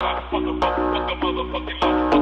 Motherfucker, a motherfucking motherfucking motherfucker,